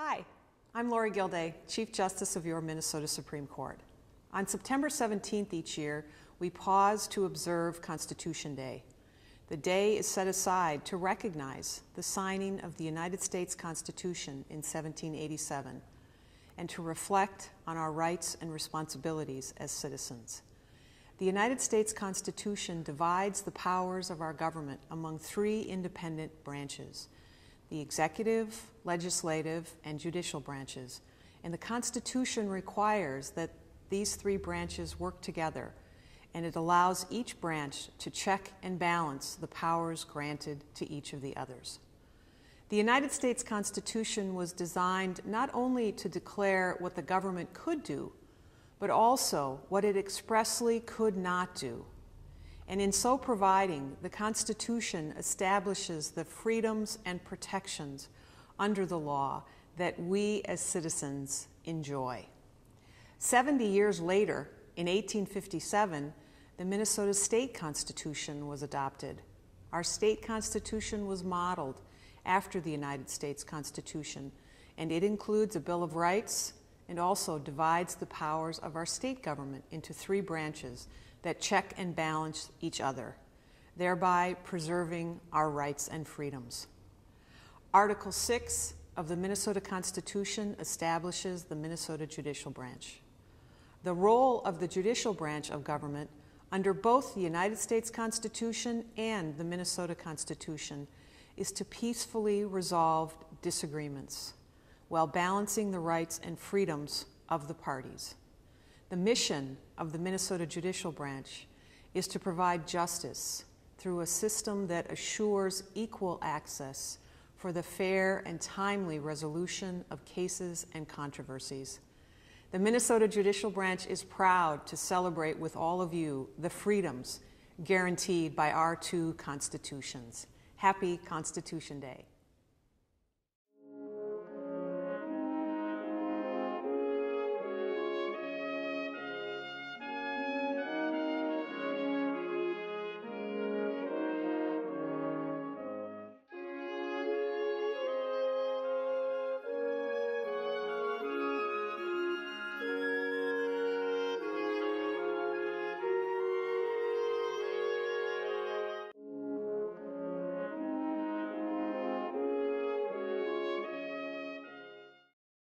Hi, I'm Lorie Gildea, Chief Justice of your Minnesota Supreme Court. On September 17th each year, we pause to observe Constitution Day. The day is set aside to recognize the signing of the United States Constitution in 1787 and to reflect on our rights and responsibilities as citizens. The United States Constitution divides the powers of our government among three independent branches the executive, legislative, and judicial branches. And the Constitution requires that these three branches work together, and it allows each branch to check and balance the powers granted to each of the others. The United States Constitution was designed not only to declare what the government could do, but also what it expressly could not do and in so providing, the Constitution establishes the freedoms and protections under the law that we as citizens enjoy. 70 years later, in 1857, the Minnesota State Constitution was adopted. Our state constitution was modeled after the United States Constitution, and it includes a Bill of Rights and also divides the powers of our state government into three branches that check and balance each other, thereby preserving our rights and freedoms. Article 6 of the Minnesota Constitution establishes the Minnesota Judicial Branch. The role of the judicial branch of government under both the United States Constitution and the Minnesota Constitution is to peacefully resolve disagreements while balancing the rights and freedoms of the parties. The mission of the Minnesota Judicial Branch is to provide justice through a system that assures equal access for the fair and timely resolution of cases and controversies. The Minnesota Judicial Branch is proud to celebrate with all of you the freedoms guaranteed by our two constitutions. Happy Constitution Day.